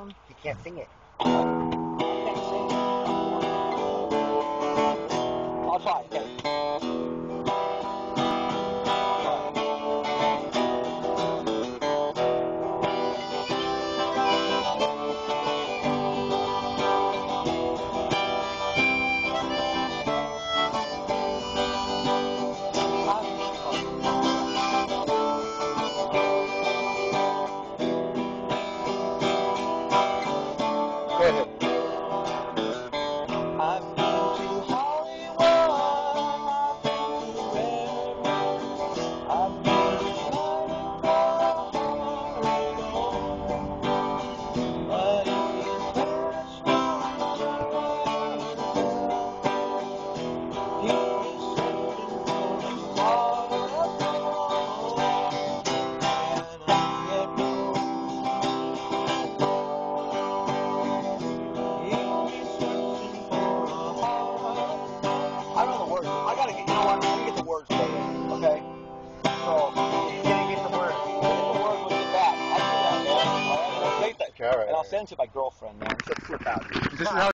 down. You can't sing it. I'll try. Okay. Oh. Okay, all right. And I'll send it to my girlfriend, man. She'll flip out. This is how